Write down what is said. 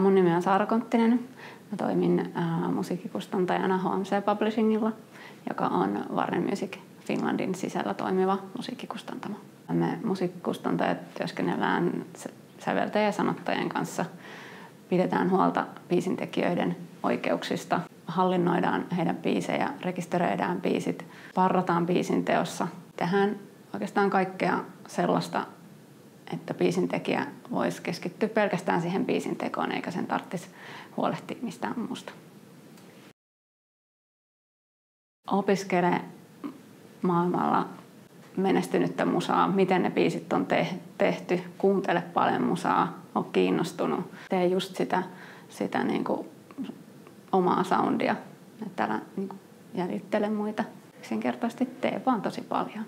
Mun nimi on Saara Konttinen. Mä toimin äh, musiikkikustantajana HMC Publishingilla, joka on Warner Music Finlandin sisällä toimiva musiikkikustantamo. Me musiikkikustantajat työskennellään säveltäjä sanottajien kanssa. Pidetään huolta biisintekijöiden oikeuksista, hallinnoidaan heidän biisejä, rekisteröidään biisit, parrataan biisin teossa. Tehdään oikeastaan kaikkea sellaista, että biisintekijä voisi keskittyä pelkästään siihen biisin tekoon, eikä sen tarvitsisi huolehtia mistään muusta. Opiskele maailmalla menestynyttä musaa, miten ne biisit on tehty, kuuntele paljon musaa, ole kiinnostunut, tee just sitä, sitä niin kuin omaa soundia, että älä niin kuin jäljittele muita. Yksinkertaisesti tee vaan tosi paljon.